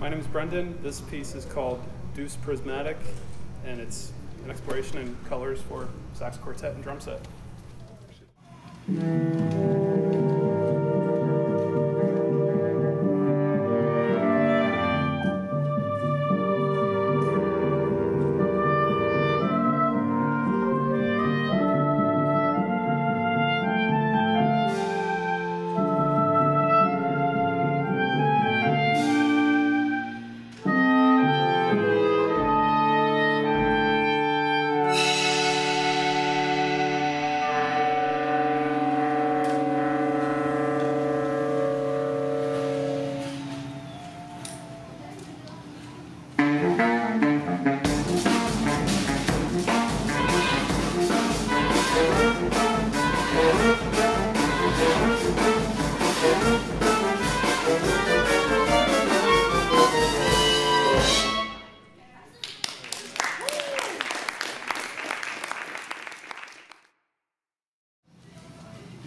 My name is Brendan. This piece is called Deuce Prismatic, and it's an exploration in colors for sax quartet and drum set.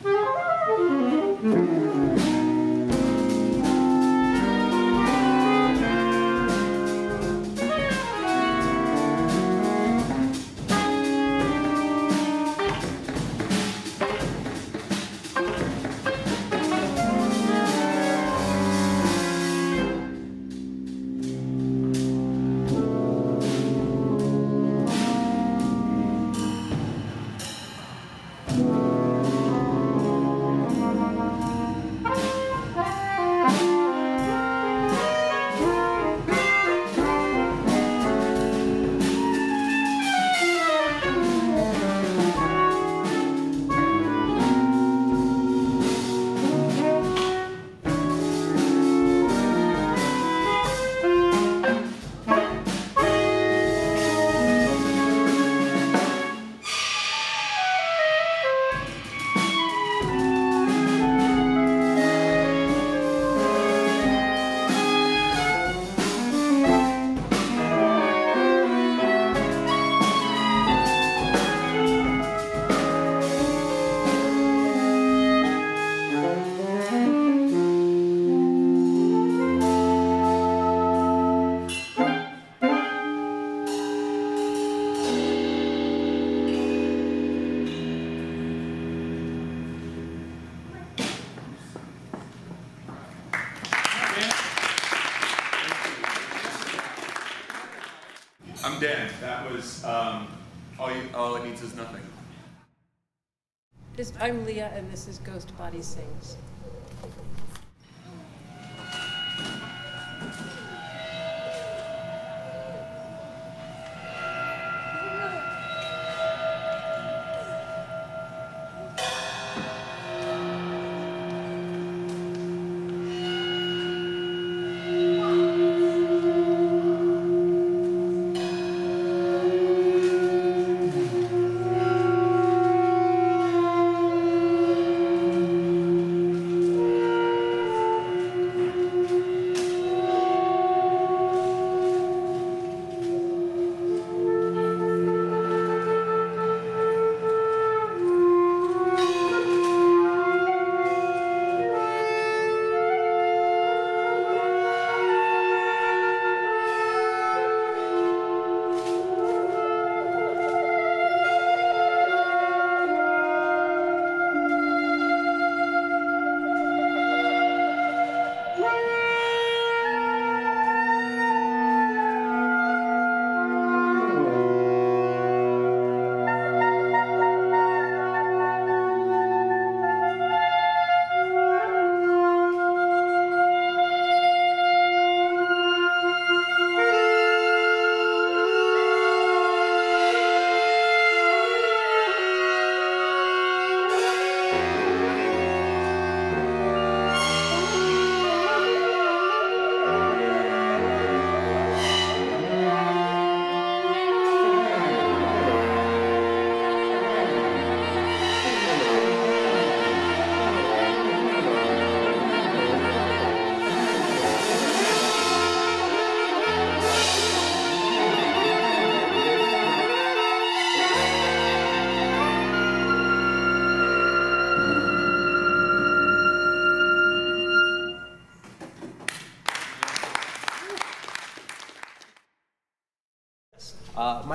I'm Dan. That was um, all. You, all it needs is nothing. This, I'm Leah, and this is Ghost Body Sings.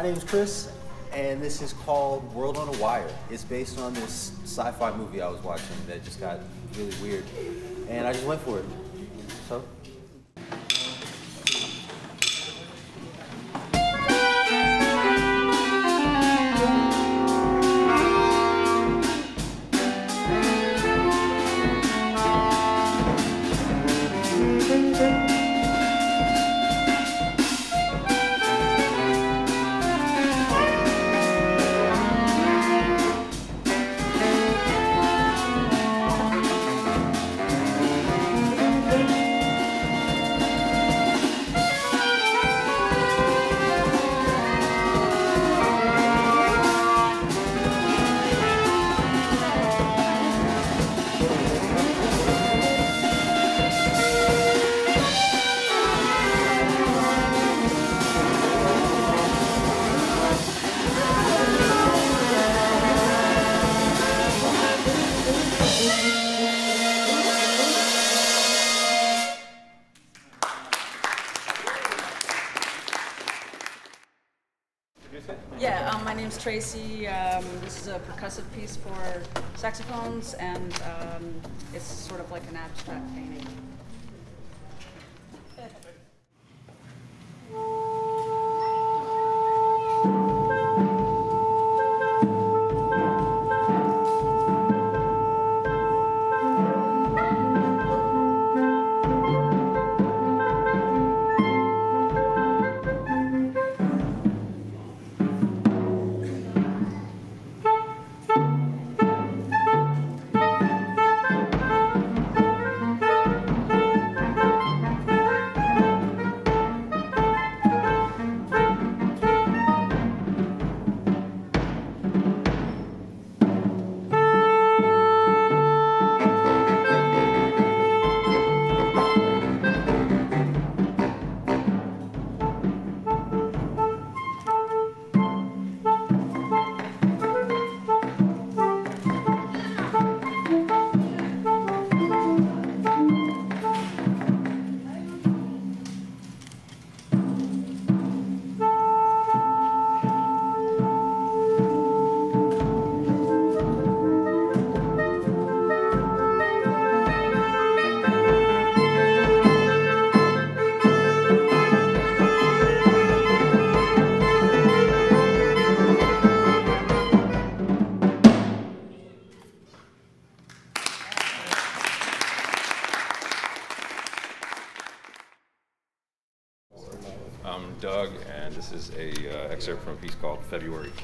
My name is Chris, and this is called World on a Wire. It's based on this sci-fi movie I was watching that just got really weird, and I just went for it. So. Tracy. Um, this is a percussive piece for saxophones, and um, it's sort of like an abstract painting.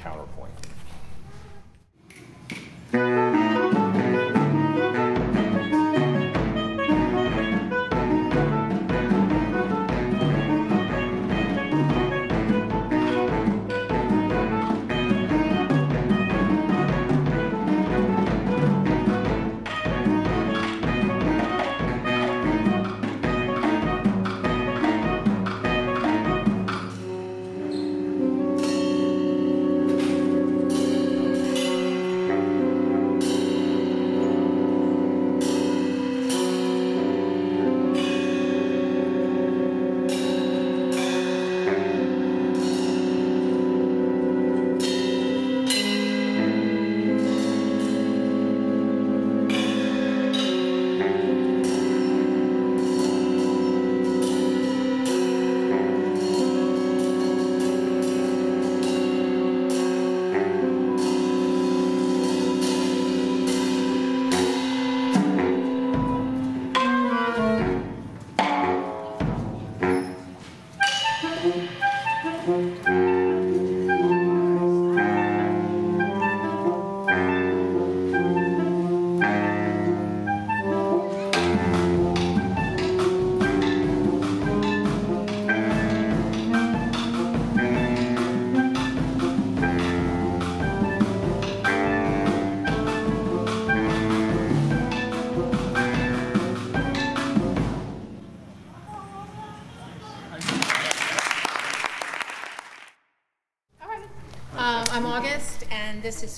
Counterpoint.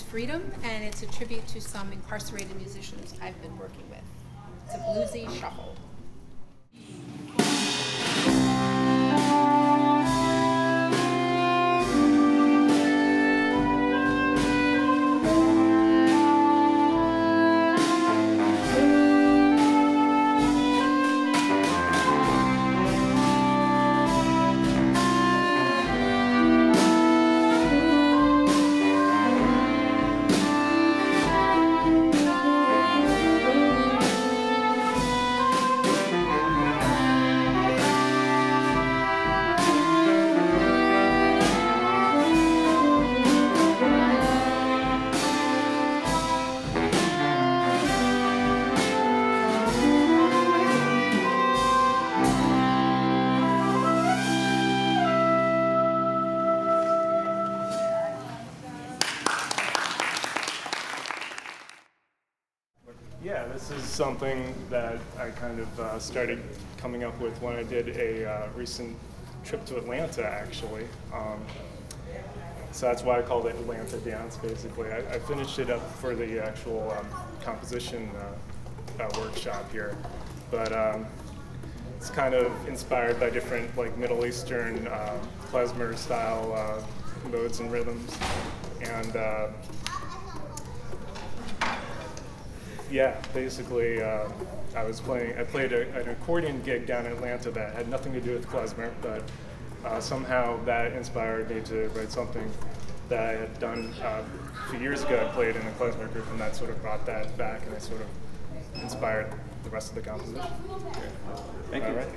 Freedom, and it's a tribute to some incarcerated musicians I've been working with. It's a bluesy shuffle. Something that I kind of uh, started coming up with when I did a uh, recent trip to Atlanta, actually. Um, so that's why I called it Atlanta Dance, basically. I, I finished it up for the actual um, composition uh, uh, workshop here. But um, it's kind of inspired by different like Middle Eastern klezmer style uh, modes and rhythms. And uh, yeah, basically, uh, I was playing. I played a, an accordion gig down in Atlanta that had nothing to do with klezmer, but uh, somehow that inspired me to write something that I had done uh, a few years ago. I played in a klezmer group, and that sort of brought that back, and it sort of inspired the rest of the composition. Thank you. Right.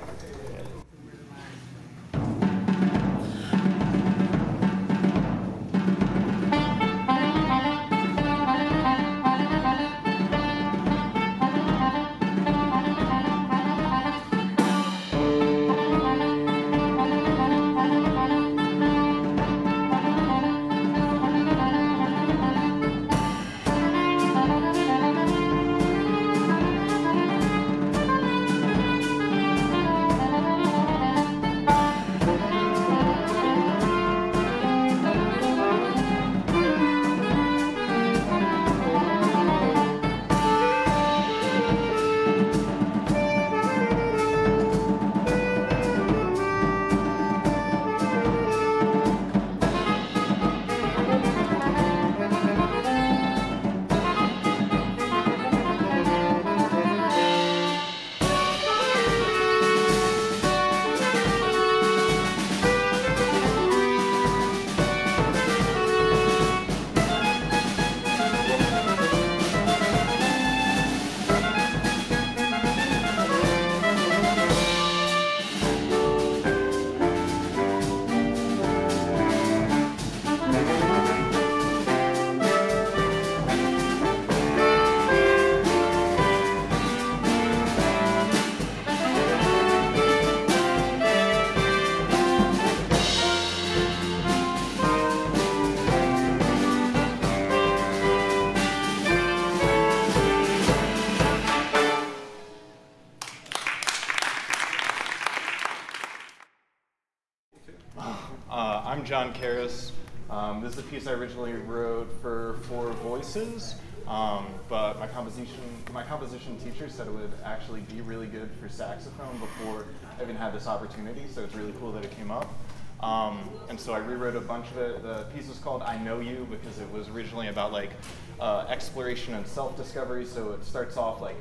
John Kairis. Um, this is a piece I originally wrote for Four Voices, um, but my composition my composition teacher said it would actually be really good for saxophone before I even had this opportunity. So it's really cool that it came up. Um, and so I rewrote a bunch of it. The piece was called "I Know You" because it was originally about like uh, exploration and self-discovery. So it starts off like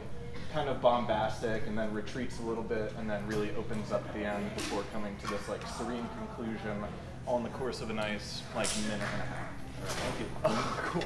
kind of bombastic and then retreats a little bit and then really opens up at the end before coming to this like serene conclusion all in the course of a nice like minute and a half. Thank you. Cool.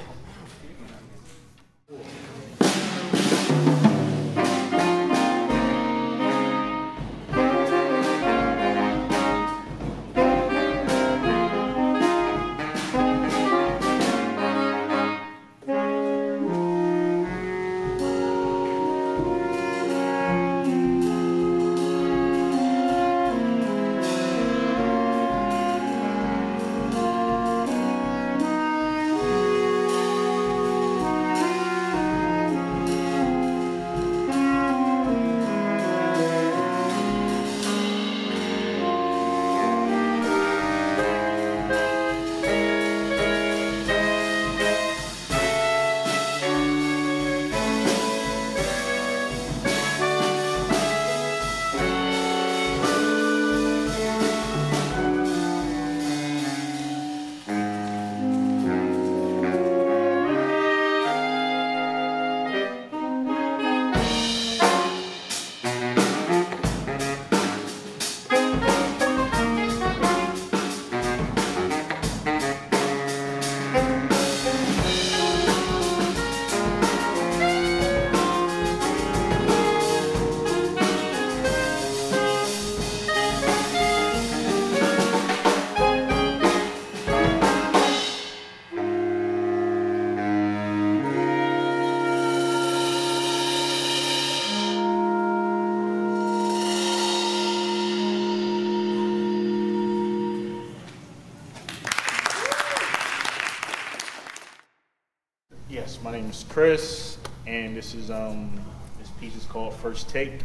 Chris, and this is um, this piece is called First Take.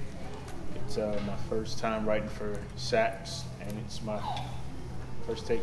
It's uh, my first time writing for sax, and it's my first take.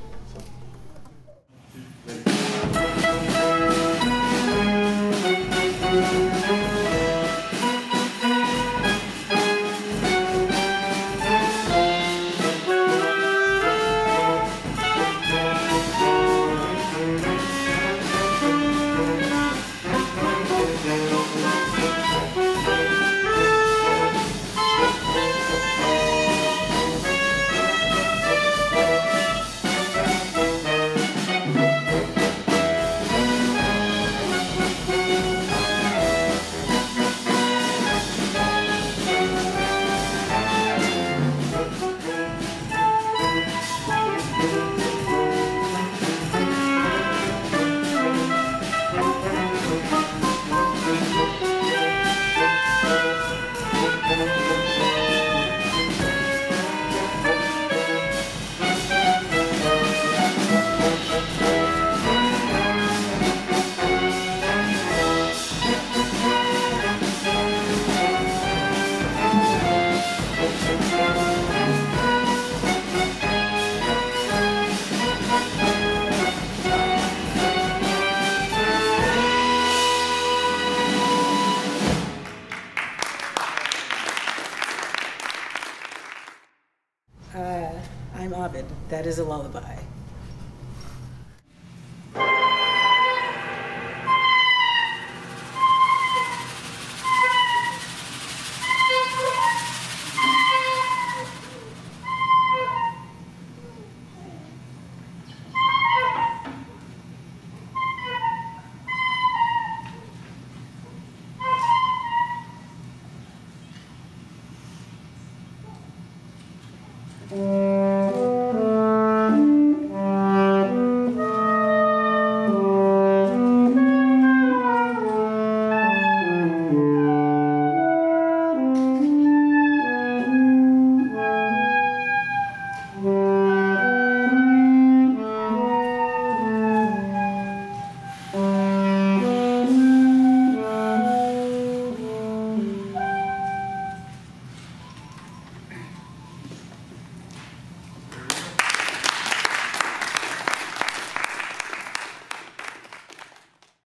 I'm Ovid. That is a lullaby.